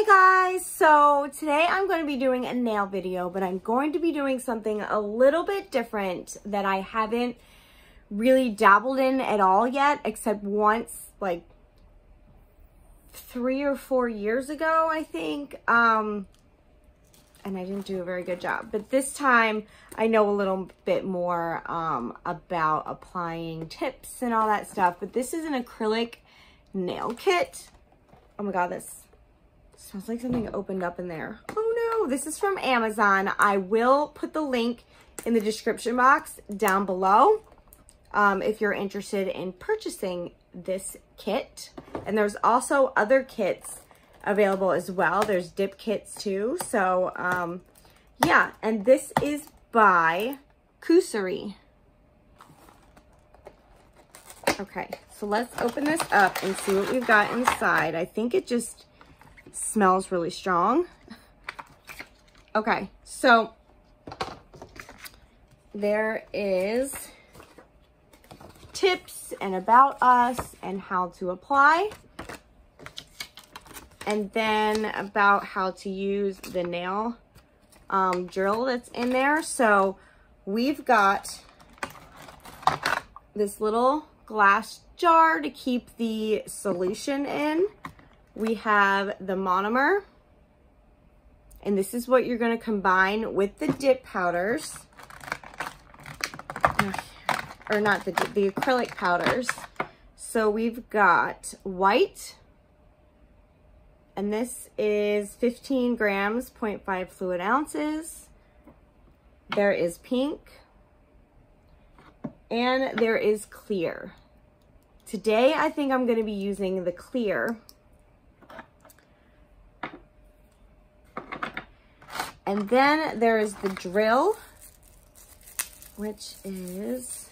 Hey guys, so today I'm going to be doing a nail video, but I'm going to be doing something a little bit different that I haven't really dabbled in at all yet, except once, like three or four years ago, I think. Um, and I didn't do a very good job. But this time I know a little bit more um, about applying tips and all that stuff. But this is an acrylic nail kit. Oh my God, this Smells like something opened up in there. Oh no, this is from Amazon. I will put the link in the description box down below um, if you're interested in purchasing this kit. And there's also other kits available as well. There's dip kits too. So um, yeah, and this is by Cooserry. Okay, so let's open this up and see what we've got inside. I think it just smells really strong. Okay, so there is tips and about us and how to apply. And then about how to use the nail um, drill that's in there. So we've got this little glass jar to keep the solution in we have the monomer. And this is what you're going to combine with the dip powders. Or not the the acrylic powders. So we've got white. And this is 15 grams, 0.5 fluid ounces. There is pink. And there is clear. Today, I think I'm going to be using the clear And then there is the drill, which is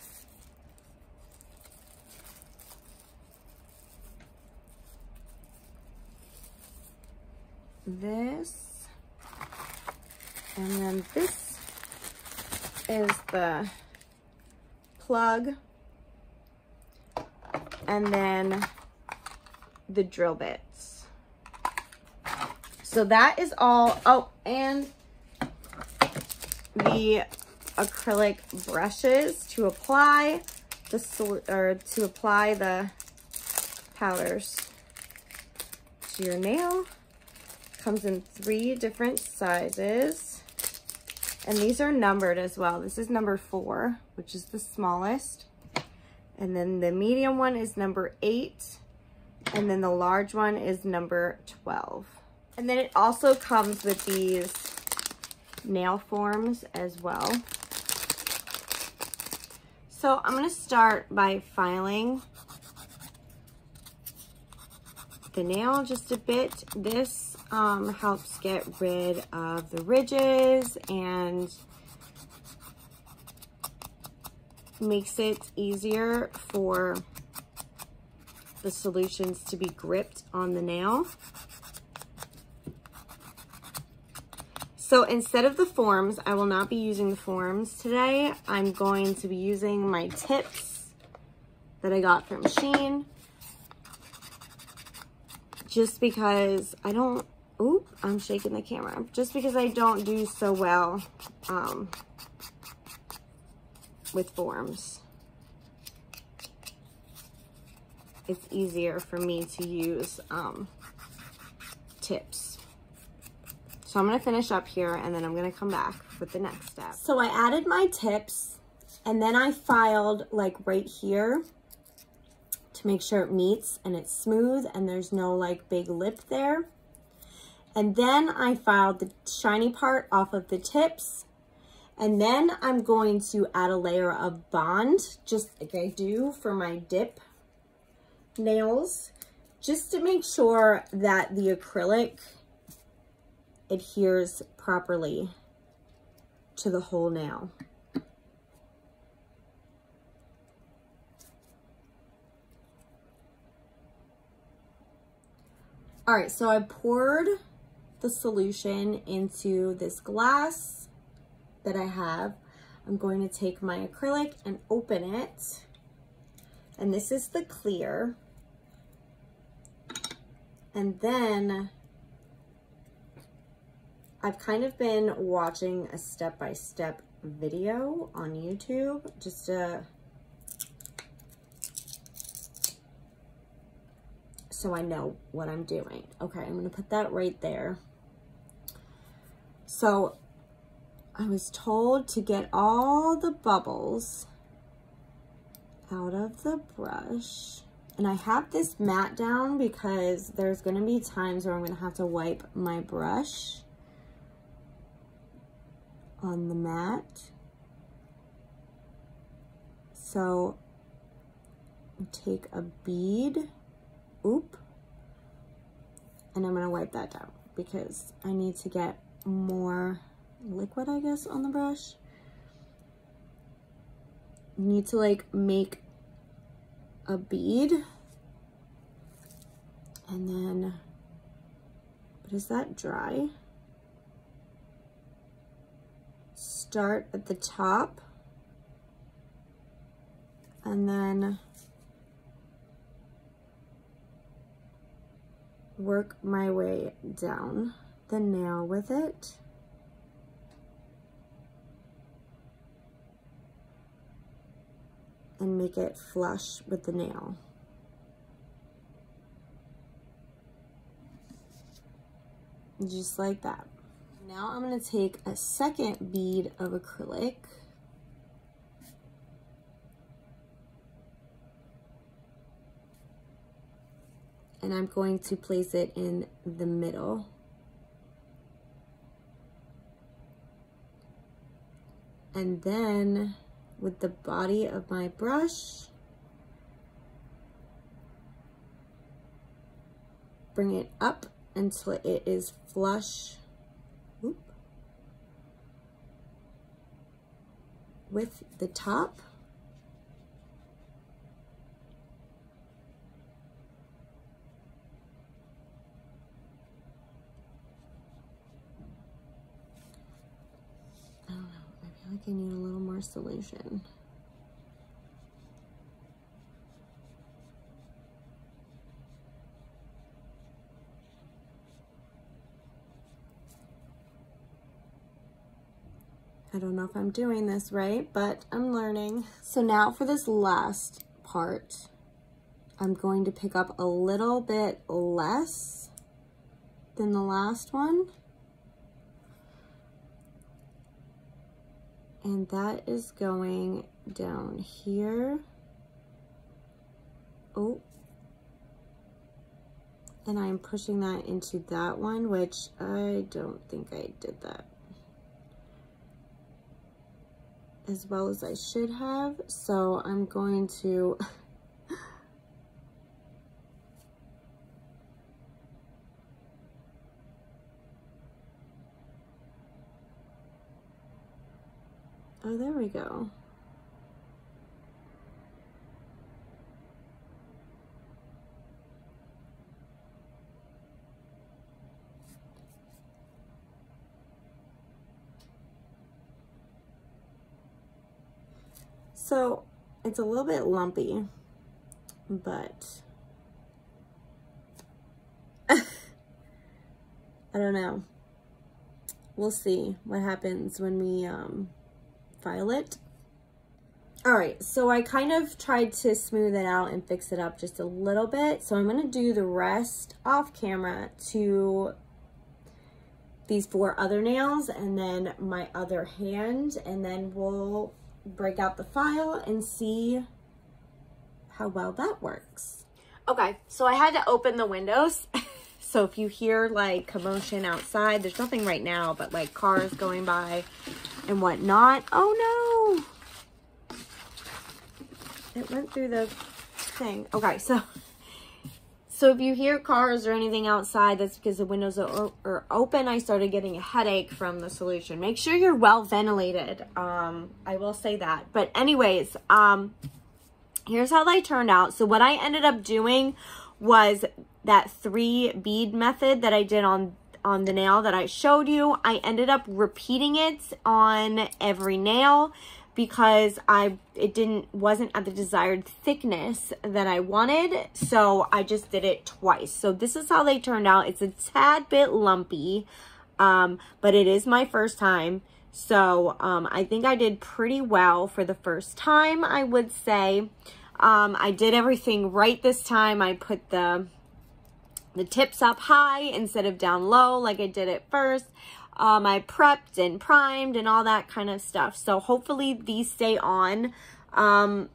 this. And then this is the plug. And then the drill bits. So that is all. Oh, and the acrylic brushes to apply the or to apply the powders to your nail. Comes in three different sizes. And these are numbered as well. This is number four, which is the smallest. And then the medium one is number eight. And then the large one is number 12. And then it also comes with these nail forms as well. So I'm going to start by filing the nail just a bit. This um, helps get rid of the ridges and makes it easier for the solutions to be gripped on the nail. So instead of the forms, I will not be using the forms today. I'm going to be using my tips that I got from Shein. Just because I don't, oop, I'm shaking the camera. Just because I don't do so well um, with forms. It's easier for me to use um, tips. So I'm to finish up here and then I'm to come back with the next step. So I added my tips and then I filed like right here to make sure it meets and it's smooth and there's no like big lip there. And then I filed the shiny part off of the tips. And then I'm going to add a layer of bond, just like I do for my dip nails, just to make sure that the acrylic adheres properly to the whole nail. All right, so I poured the solution into this glass that I have. I'm going to take my acrylic and open it. And this is the clear. And then I've kind of been watching a step-by-step -step video on YouTube just to so I know what I'm doing. Okay, I'm gonna put that right there. So I was told to get all the bubbles out of the brush. And I have this mat down because there's gonna be times where I'm gonna have to wipe my brush on the mat. So take a bead, oop, and I'm gonna wipe that down because I need to get more liquid, I guess, on the brush. Need to like make a bead and then, but is that dry? Start at the top and then work my way down the nail with it. and make it flush with the nail. Just like that. Now I'm gonna take a second bead of acrylic and I'm going to place it in the middle. And then with the body of my brush, bring it up until it is flush whoop, with the top. I don't know, like I need a little more solution. I don't know if I'm doing this right, but I'm learning. So now for this last part, I'm going to pick up a little bit less than the last one. and that is going down here. Oh, and I'm pushing that into that one, which I don't think I did that as well as I should have. So I'm going to Oh, there we go. So it's a little bit lumpy, but I don't know. We'll see what happens when we um, it. All right, so I kind of tried to smooth it out and fix it up just a little bit. So I'm gonna do the rest off camera to these four other nails and then my other hand and then we'll break out the file and see how well that works. Okay, so I had to open the windows. so if you hear like commotion outside, there's nothing right now, but like cars going by and whatnot. Oh no! It went through the thing. Okay, so so if you hear cars or anything outside, that's because the windows are, are, open. I started getting a headache from the solution. Make sure you're well ventilated. Um, I will say that. But anyways, um, here's how they turned out. So what I ended up doing was that three bead method that I did on on the nail that I showed you. I ended up repeating it on every nail because I it didn't wasn't at the desired thickness that I wanted. So I just did it twice. So this is how they turned out. It's a tad bit lumpy. Um, but it is my first time. So um, I think I did pretty well for the first time, I would say. Um, I did everything right this time. I put the, the tips up high instead of down low like I did at first. Um, I prepped and primed and all that kind of stuff. So hopefully these stay on um,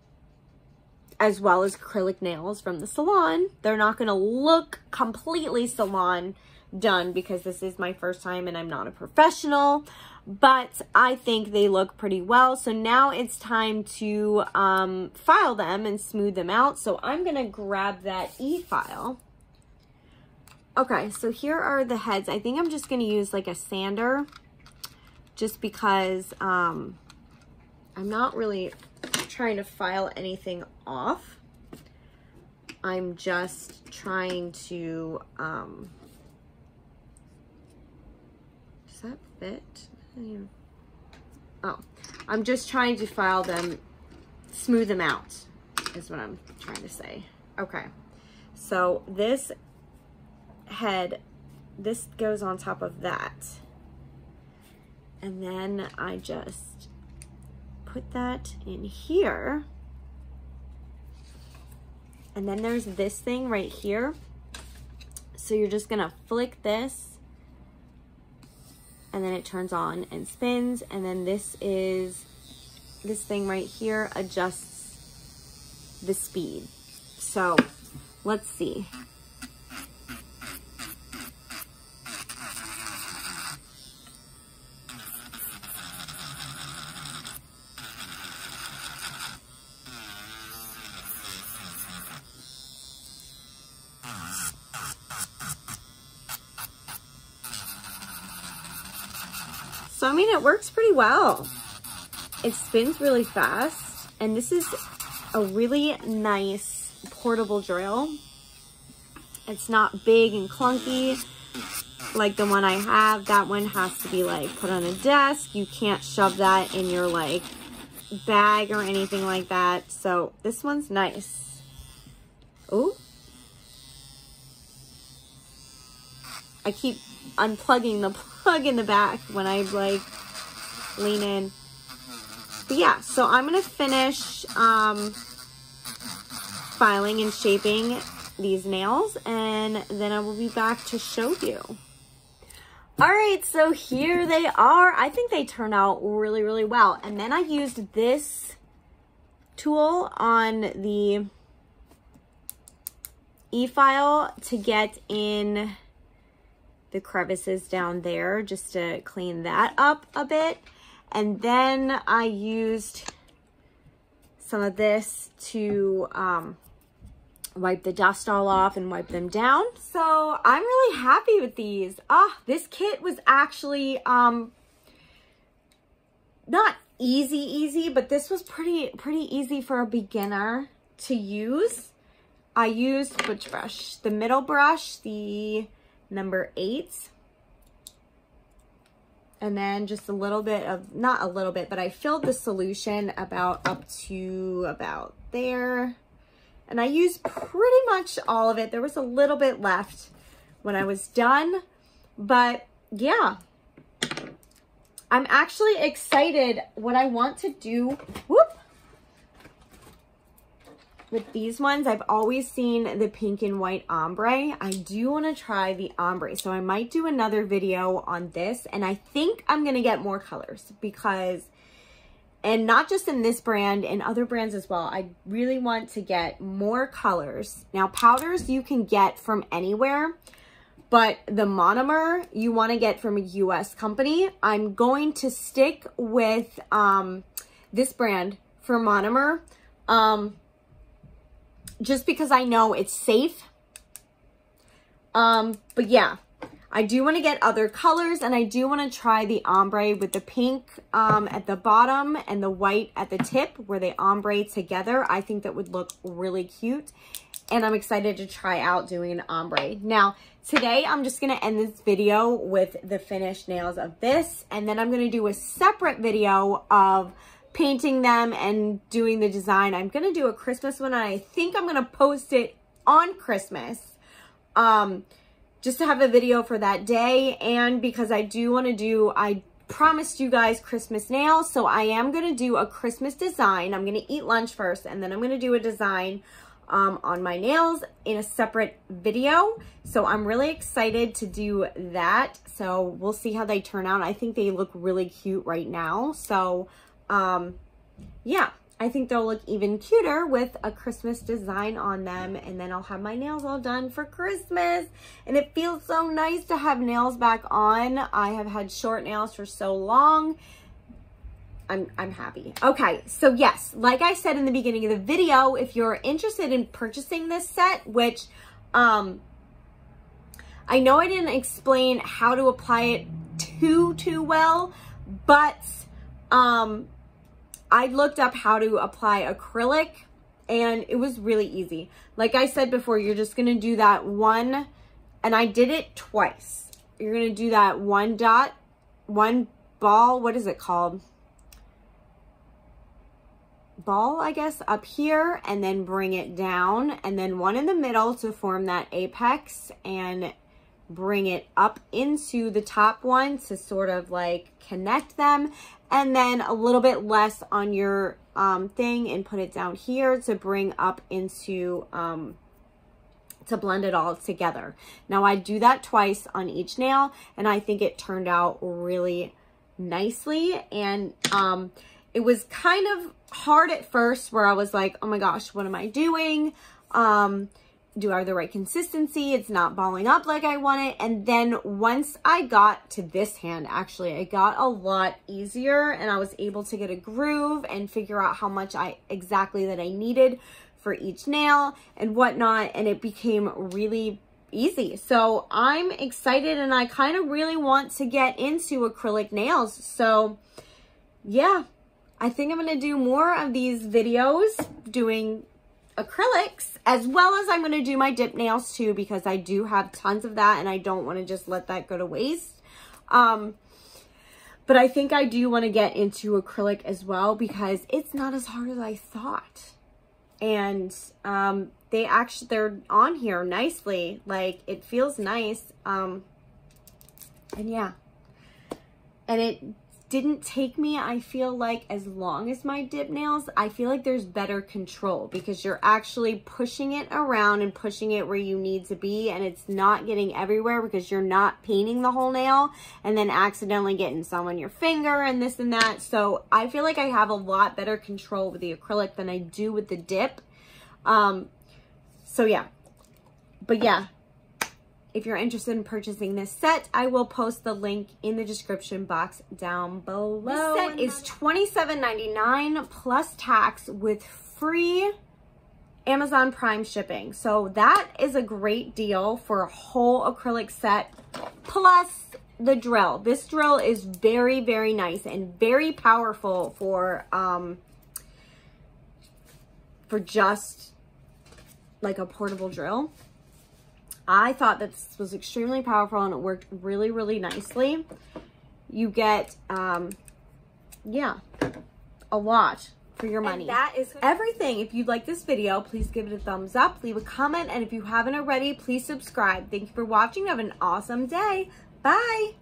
as well as acrylic nails from the salon. They're not going to look completely salon done because this is my first time and I'm not a professional but I think they look pretty well. So now it's time to um, file them and smooth them out. So I'm going to grab that e-file. Okay, so here are the heads. I think I'm just going to use like a sander just because um, I'm not really trying to file anything off. I'm just trying to, um, does that fit? Oh, I'm just trying to file them, smooth them out is what I'm trying to say. Okay, so this head, this goes on top of that. And then I just put that in here. And then there's this thing right here. So you're just gonna flick this and then it turns on and spins. And then this is, this thing right here adjusts the speed. So let's see. So, I mean, it works pretty well. It spins really fast. And this is a really nice portable drill. It's not big and clunky like the one I have. That one has to be like put on a desk. You can't shove that in your like bag or anything like that. So this one's nice. Oh. I keep unplugging the plug in the back when I like lean in. But yeah, so I'm going to finish um, filing and shaping these nails and then I will be back to show you. All right, so here they are. I think they turned out really, really well. And then I used this tool on the e-file to get in the crevices down there just to clean that up a bit. And then I used some of this to um, wipe the dust all off and wipe them down. So I'm really happy with these. Ah, this kit was actually um, not easy, easy, but this was pretty, pretty easy for a beginner to use. I used which brush? The middle brush, the number eight. And then just a little bit of, not a little bit, but I filled the solution about up to about there. And I used pretty much all of it. There was a little bit left when I was done, but yeah. I'm actually excited. What I want to do, whoop, with these ones, I've always seen the pink and white ombre. I do want to try the ombre. So I might do another video on this. And I think I'm going to get more colors because, and not just in this brand, in other brands as well, I really want to get more colors. Now powders you can get from anywhere. But the monomer you want to get from a US company. I'm going to stick with um, this brand for monomer. Um, just because I know it's safe. Um, but yeah, I do want to get other colors and I do want to try the ombre with the pink um, at the bottom and the white at the tip where they ombre together. I think that would look really cute and I'm excited to try out doing an ombre. Now, today I'm just going to end this video with the finished nails of this and then I'm going to do a separate video of painting them and doing the design. I'm going to do a Christmas one. I think I'm going to post it on Christmas um, just to have a video for that day and because I do want to do, I promised you guys Christmas nails. So I am going to do a Christmas design. I'm going to eat lunch first and then I'm going to do a design um, on my nails in a separate video. So I'm really excited to do that. So we'll see how they turn out. I think they look really cute right now. So um, yeah, I think they'll look even cuter with a Christmas design on them. And then I'll have my nails all done for Christmas. And it feels so nice to have nails back on. I have had short nails for so long. I'm, I'm happy. Okay, so yes, like I said in the beginning of the video, if you're interested in purchasing this set, which um, I know I didn't explain how to apply it too, too well, but um, I looked up how to apply acrylic and it was really easy. Like I said before, you're just going to do that one, and I did it twice. You're going to do that one dot, one ball, what is it called? Ball, I guess, up here, and then bring it down, and then one in the middle to form that apex, and bring it up into the top one to sort of like connect them and then a little bit less on your um, thing and put it down here to bring up into, um, to blend it all together. Now I do that twice on each nail and I think it turned out really nicely and um, it was kind of hard at first where I was like, oh my gosh, what am I doing? Um, do I have the right consistency? It's not balling up like I want it. And then once I got to this hand, actually, I got a lot easier and I was able to get a groove and figure out how much I exactly that I needed for each nail and whatnot. And it became really easy. So I'm excited and I kind of really want to get into acrylic nails. So yeah, I think I'm going to do more of these videos doing acrylics as well as I'm going to do my dip nails too because I do have tons of that and I don't want to just let that go to waste. Um, but I think I do want to get into acrylic as well because it's not as hard as I thought. And um, they actually, they're on here nicely. Like it feels nice. Um, and yeah. And it didn't take me, I feel like, as long as my dip nails. I feel like there's better control because you're actually pushing it around and pushing it where you need to be and it's not getting everywhere because you're not painting the whole nail and then accidentally getting some on your finger and this and that. So I feel like I have a lot better control with the acrylic than I do with the dip. Um, so yeah, but yeah, if you're interested in purchasing this set, I will post the link in the description box down below. This set is $27.99 plus tax with free Amazon Prime shipping. So that is a great deal for a whole acrylic set plus the drill. This drill is very, very nice and very powerful for, um, for just like a portable drill. I thought that this was extremely powerful and it worked really, really nicely. You get, um, yeah, a lot for your money. And that is everything. If you like this video, please give it a thumbs up, leave a comment, and if you haven't already, please subscribe. Thank you for watching. Have an awesome day. Bye.